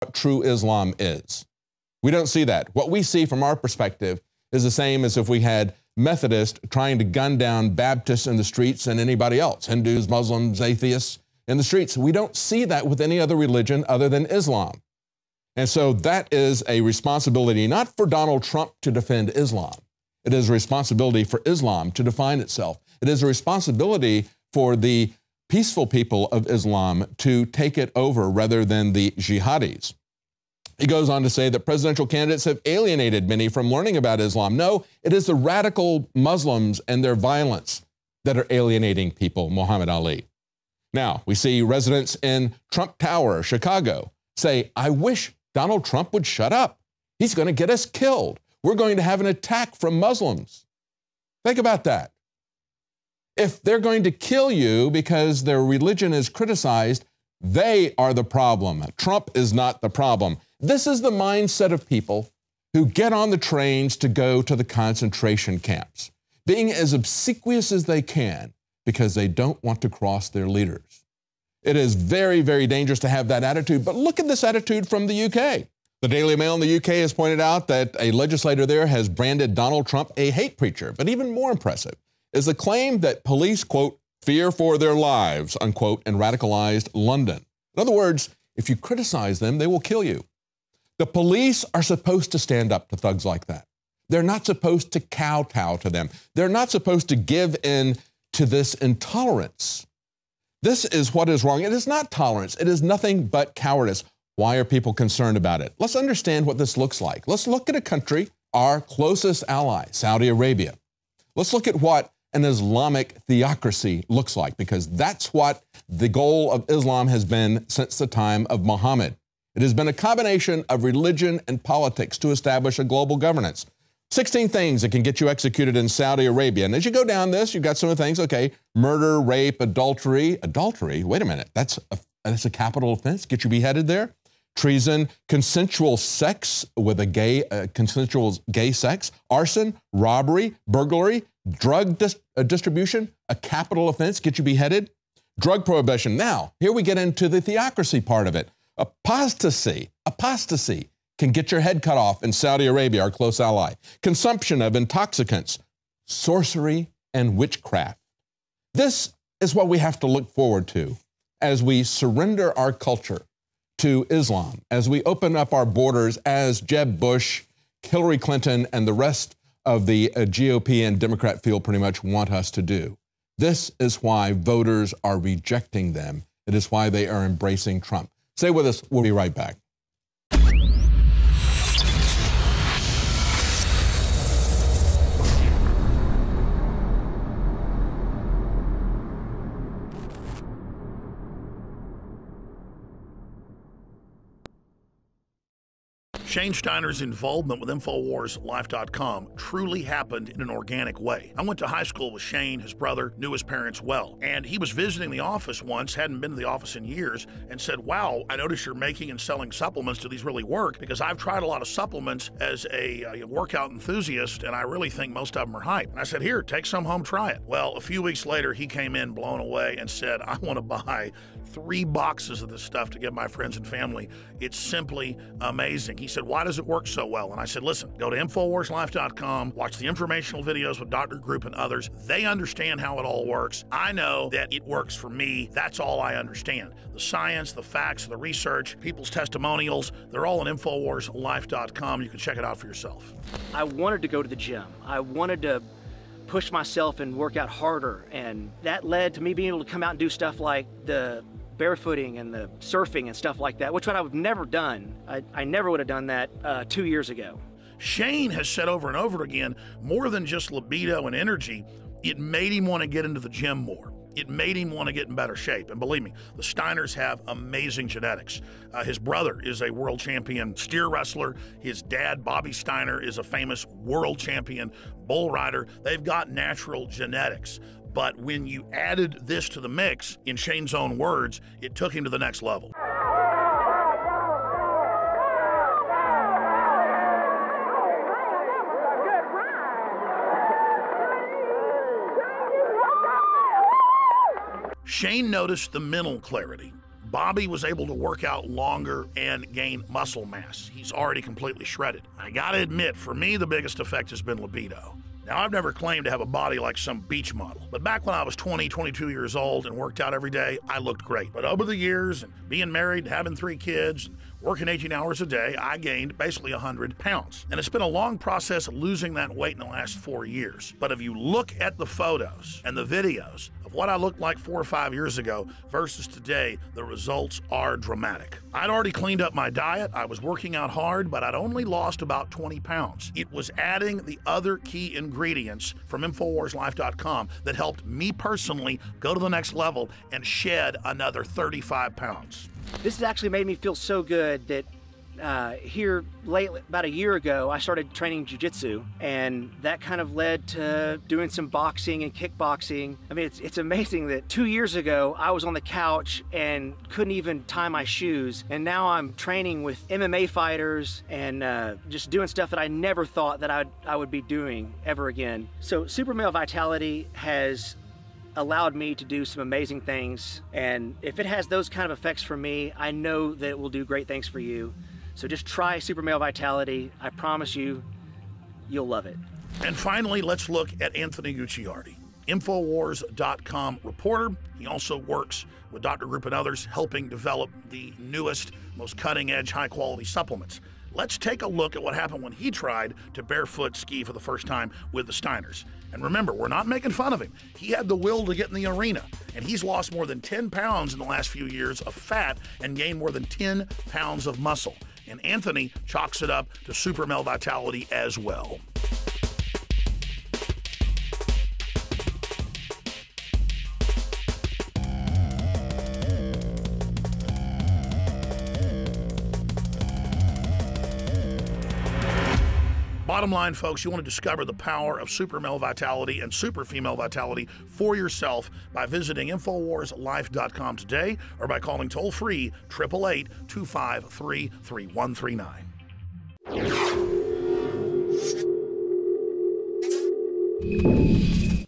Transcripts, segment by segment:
what true Islam is. We don't see that. What we see from our perspective is the same as if we had Methodists trying to gun down Baptists in the streets and anybody else, Hindus, Muslims, atheists in the streets. We don't see that with any other religion other than Islam. And so that is a responsibility not for Donald Trump to defend Islam. It is a responsibility for Islam to define itself. It is a responsibility for the peaceful people of Islam to take it over rather than the jihadis. He goes on to say that presidential candidates have alienated many from learning about Islam. No, it is the radical Muslims and their violence that are alienating people, Muhammad Ali. Now, we see residents in Trump Tower, Chicago, say, I wish Donald Trump would shut up. He's going to get us killed. We're going to have an attack from Muslims. Think about that. If they're going to kill you because their religion is criticized, they are the problem. Trump is not the problem. This is the mindset of people who get on the trains to go to the concentration camps, being as obsequious as they can because they don't want to cross their leaders. It is very, very dangerous to have that attitude. But look at this attitude from the UK. The Daily Mail in the UK has pointed out that a legislator there has branded Donald Trump a hate preacher. But even more impressive is the claim that police, quote, fear for their lives, unquote, in radicalized London. In other words, if you criticize them, they will kill you. The police are supposed to stand up to thugs like that. They're not supposed to kowtow to them. They're not supposed to give in to this intolerance. This is what is wrong. It is not tolerance, it is nothing but cowardice. Why are people concerned about it? Let's understand what this looks like. Let's look at a country, our closest ally, Saudi Arabia. Let's look at what an Islamic theocracy looks like, because that's what the goal of Islam has been since the time of Muhammad. It has been a combination of religion and politics to establish a global governance. 16 things that can get you executed in Saudi Arabia. And as you go down this, you've got some of the things, okay, murder, rape, adultery. Adultery, wait a minute, that's a, that's a capital offense, get you beheaded there. Treason, consensual sex with a gay, uh, consensual gay sex, arson, robbery, burglary, drug dis- uh, distribution, a capital offense, get you beheaded. Drug prohibition. Now, here we get into the theocracy part of it. Apostasy, apostasy can get your head cut off in Saudi Arabia, our close ally. Consumption of intoxicants, sorcery, and witchcraft. This is what we have to look forward to as we surrender our culture to Islam, as we open up our borders as Jeb Bush, Hillary Clinton, and the rest of the uh, GOP and Democrat field pretty much want us to do. This is why voters are rejecting them. It is why they are embracing Trump. Stay with us. We'll be right back. Shane Steiner's involvement with InfoWarsLife.com truly happened in an organic way. I went to high school with Shane, his brother, knew his parents well, and he was visiting the office once, hadn't been to the office in years, and said, Wow, I notice you're making and selling supplements. Do these really work? Because I've tried a lot of supplements as a, a workout enthusiast, and I really think most of them are hype. And I said, Here, take some home, try it. Well, a few weeks later, he came in blown away and said, I want to buy three boxes of this stuff to give my friends and family. It's simply amazing. He said, Why does it work so well? And I said, Listen, go to InfoWarsLife.com, watch the informational videos with Dr. Group and others. They understand how it all works. I know that it works for me. That's all I understand. The science, the facts, the research, people's testimonials, they're all on InfoWarsLife.com. You can check it out for yourself. I wanted to go to the gym. I wanted to push myself and work out harder. And that led to me being able to come out and do stuff like the barefooting and the surfing and stuff like that, which I've never done. I, I never would have done that uh, two years ago. Shane has said over and over again more than just libido and energy, it made him want to get into the gym more. It made him want to get in better shape. And believe me, the Steiners have amazing genetics. Uh, his brother is a world champion steer wrestler. His dad, Bobby Steiner, is a famous world champion bull rider. They've got natural genetics. But when you added this to the mix, in Shane's own words, it took him to the next level. Shane noticed the mental clarity Bobby was able to work out longer and gain muscle mass. He's already completely shredded. I gotta admit, for me, the biggest effect has been libido. Now, I've never claimed to have a body like some beach model, but back when I was 20, 22 years old and worked out every day, I looked great. But over the years, and being married, having three kids, working 18 hours a day, I gained basically 100 pounds. And it's been a long process losing that weight in the last four years. But if you look at the photos and the videos of what I looked like four or five years ago versus today, the results are dramatic. I'd already cleaned up my diet, I was working out hard, but I'd only lost about 20 pounds. It was adding the other key ingredients from InfoWarsLife.com that helped me personally go to the next level and shed another 35 pounds. This has actually made me feel so good that uh, here about a year ago, I started training jujitsu, and that kind of led to doing some boxing and kickboxing. I mean, it's, it's amazing that two years ago I was on the couch and couldn't even tie my shoes, and now I'm training with MMA fighters and uh, just doing stuff that I never thought that I'd, I would be doing ever again. So, Super Male Vitality has allowed me to do some amazing things. And if it has those kind of effects for me, I know that it will do great things for you. So just try Super Male Vitality. I promise you, you'll love it. And finally, let's look at Anthony Gucciardi, Infowars.com reporter. He also works with Dr. Group and others, helping develop the newest, most cutting edge, high quality supplements. Let's take a look at what happened when he tried to barefoot ski for the first time with the Steiners. And remember, we're not making fun of him. He had the will to get in the arena, and he's lost more than 10 pounds in the last few years of fat and gained more than 10 pounds of muscle. And Anthony chalks it up to super male vitality as well. Bottom line, folks, you want to discover the power of super male vitality and super female vitality for yourself by visiting InfoWarsLife.com today or by calling toll free 888 253 3139.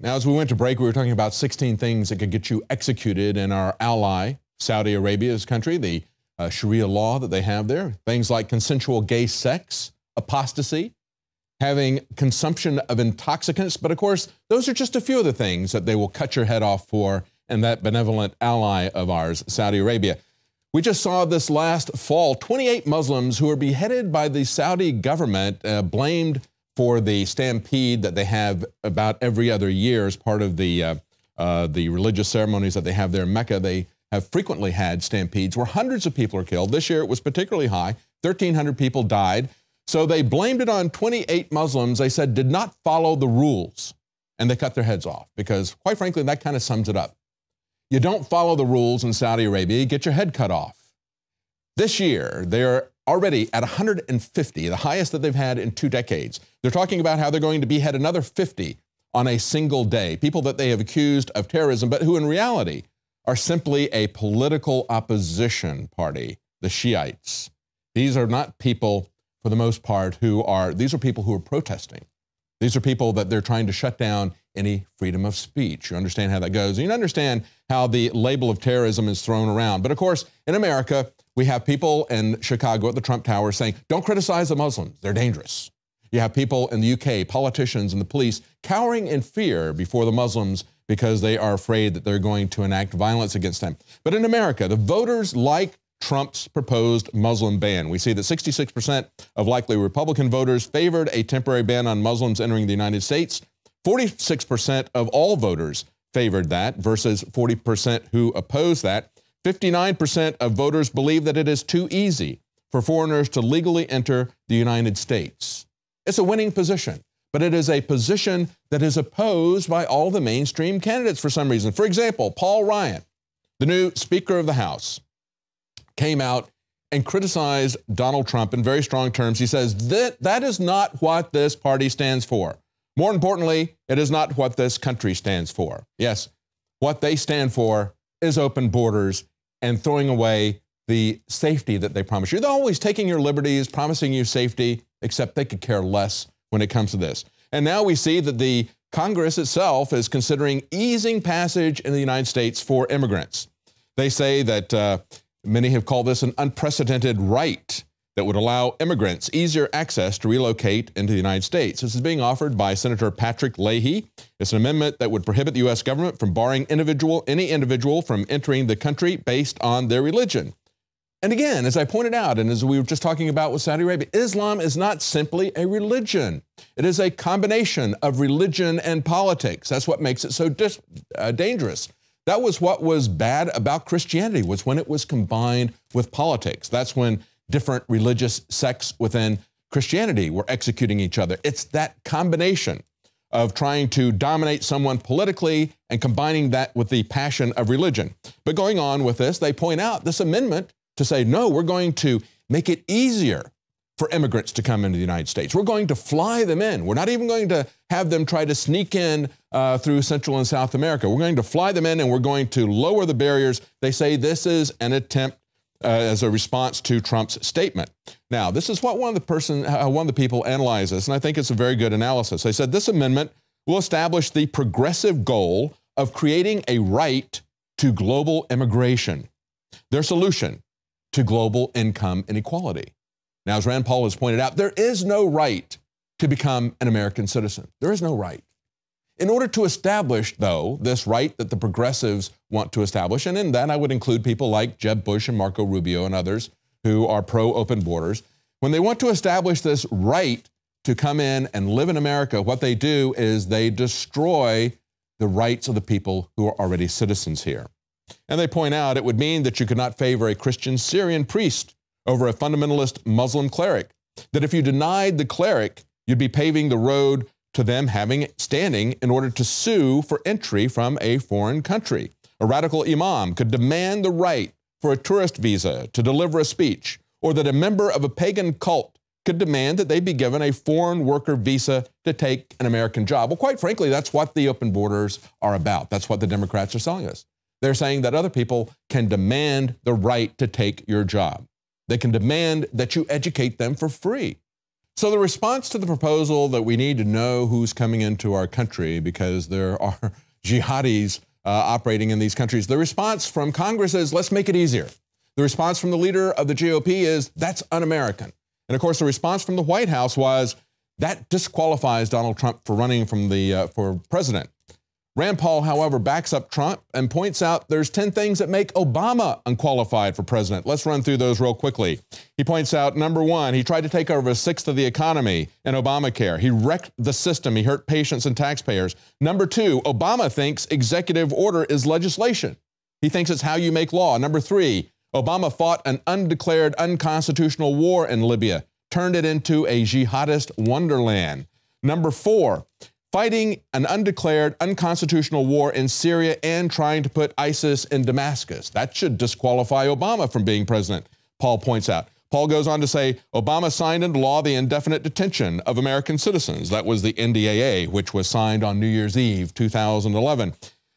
Now, as we went to break, we were talking about 16 things that could get you executed in our ally, Saudi Arabia's country, the uh, Sharia law that they have there. Things like consensual gay sex, apostasy, having consumption of intoxicants. But of course, those are just a few of the things that they will cut your head off for and that benevolent ally of ours, Saudi Arabia. We just saw this last fall 28 Muslims who were beheaded by the Saudi government, uh, blamed for the stampede that they have about every other year as part of the, uh, uh, the religious ceremonies that they have there in Mecca. They have frequently had stampedes where hundreds of people are killed. This year it was particularly high. 1,300 people died. So they blamed it on 28 Muslims, they said did not follow the rules. And they cut their heads off because, quite frankly, that kind of sums it up. You don't follow the rules in Saudi Arabia, you get your head cut off. This year, they're already at 150, the highest that they've had in two decades. They're talking about how they're going to behead another 50 on a single day, people that they have accused of terrorism, but who in reality are simply a political opposition party, the Shiites. These are not people for the most part, who are, these are people who are protesting. These are people that they're trying to shut down any freedom of speech. You understand how that goes. You understand how the label of terrorism is thrown around. But of course, in America, we have people in Chicago at the Trump Tower saying, don't criticize the Muslims, they're dangerous. You have people in the UK, politicians and the police, cowering in fear before the Muslims because they are afraid that they're going to enact violence against them. But in America, the voters like Trump's proposed Muslim ban. We see that 66% of likely Republican voters favored a temporary ban on Muslims entering the United States. 46% of all voters favored that versus 40% who opposed that. 59% of voters believe that it is too easy for foreigners to legally enter the United States. It's a winning position, but it is a position that is opposed by all the mainstream candidates for some reason. For example, Paul Ryan, the new Speaker of the House, came out and criticized Donald Trump in very strong terms. He says that that is not what this party stands for. More importantly, it is not what this country stands for. Yes, what they stand for is open borders and throwing away the safety that they promise you. They're always taking your liberties, promising you safety, except they could care less when it comes to this. And now we see that the Congress itself is considering easing passage in the United States for immigrants. They say that uh, Many have called this an unprecedented right that would allow immigrants easier access to relocate into the United States. This is being offered by Senator Patrick Leahy. It's an amendment that would prohibit the U.S. government from barring individual, any individual from entering the country based on their religion. And again, as I pointed out, and as we were just talking about with Saudi Arabia, Islam is not simply a religion. It is a combination of religion and politics. That's what makes it so dis- uh, dangerous. That was what was bad about Christianity was when it was combined with politics. That's when different religious sects within Christianity were executing each other. It's that combination of trying to dominate someone politically and combining that with the passion of religion. But going on with this, they point out this amendment to say, no, we're going to make it easier for immigrants to come into the United States. We're going to fly them in. We're not even going to have them try to sneak in uh, through Central and South America. We're going to fly them in and we're going to lower the barriers. They say this is an attempt uh, as a response to Trump's statement. Now, this is what one of the person, uh, one of the people analyzes, and I think it's a very good analysis. They said this amendment will establish the progressive goal of creating a right to global immigration. Their solution to global income inequality. Now, as Rand Paul has pointed out, there is no right to become an American citizen. There is no right. In order to establish, though, this right that the progressives want to establish, and in that I would include people like Jeb Bush and Marco Rubio and others who are pro open borders, when they want to establish this right to come in and live in America, what they do is they destroy the rights of the people who are already citizens here. And they point out it would mean that you could not favor a Christian Syrian priest over a fundamentalist Muslim cleric. That if you denied the cleric, you'd be paving the road to them having standing in order to sue for entry from a foreign country. A radical imam could demand the right for a tourist visa to deliver a speech, or that a member of a pagan cult could demand that they be given a foreign worker visa to take an American job. Well, quite frankly, that's what the open borders are about. That's what the Democrats are selling us. They're saying that other people can demand the right to take your job. They can demand that you educate them for free. So, the response to the proposal that we need to know who's coming into our country because there are jihadis uh, operating in these countries, the response from Congress is let's make it easier. The response from the leader of the GOP is that's un American. And of course, the response from the White House was that disqualifies Donald Trump for running from the, uh, for president. Rand Paul, however, backs up Trump and points out there's 10 things that make Obama unqualified for president. Let's run through those real quickly. He points out number one, he tried to take over a sixth of the economy in Obamacare. He wrecked the system, he hurt patients and taxpayers. Number two, Obama thinks executive order is legislation. He thinks it's how you make law. Number three, Obama fought an undeclared unconstitutional war in Libya, turned it into a jihadist wonderland. Number four, fighting an undeclared unconstitutional war in Syria and trying to put ISIS in Damascus. That should disqualify Obama from being president, Paul points out. Paul goes on to say Obama signed into law the indefinite detention of American citizens. That was the NDAA, which was signed on New Year's Eve 2011.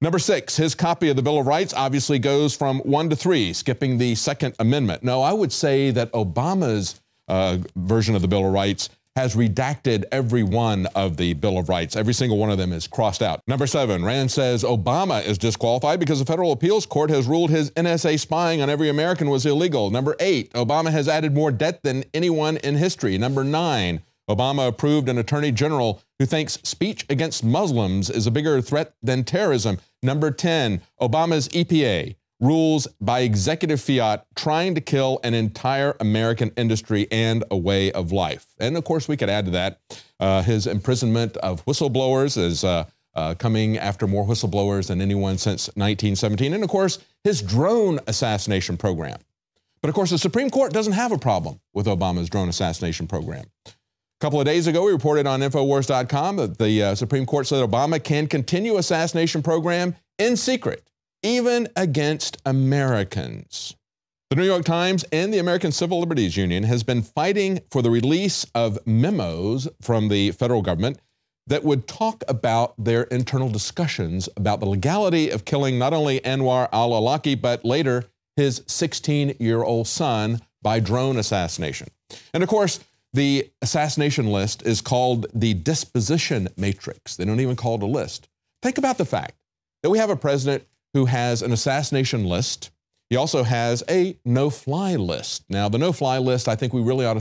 Number six, his copy of the Bill of Rights obviously goes from one to three, skipping the Second Amendment. No, I would say that Obama's uh, version of the Bill of Rights has redacted every one of the Bill of Rights. Every single one of them is crossed out. Number seven, Rand says Obama is disqualified because the federal appeals court has ruled his NSA spying on every American was illegal. Number eight, Obama has added more debt than anyone in history. Number nine, Obama approved an attorney general who thinks speech against Muslims is a bigger threat than terrorism. Number 10, Obama's EPA rules by executive fiat trying to kill an entire American industry and a way of life. And of course, we could add to that uh, his imprisonment of whistleblowers is uh, uh, coming after more whistleblowers than anyone since 1917. And of course, his drone assassination program. But of course, the Supreme Court doesn't have a problem with Obama's drone assassination program. A couple of days ago, we reported on Infowars.com that the uh, Supreme Court said Obama can continue assassination program in secret even against Americans. The New York Times and the American Civil Liberties Union has been fighting for the release of memos from the federal government that would talk about their internal discussions about the legality of killing not only Anwar al-Awlaki but later his 16-year-old son by drone assassination. And of course, the assassination list is called the disposition matrix. They don't even call it a list. Think about the fact that we have a president who has an assassination list. He also has a no fly list. Now, the no fly list, I think we really ought to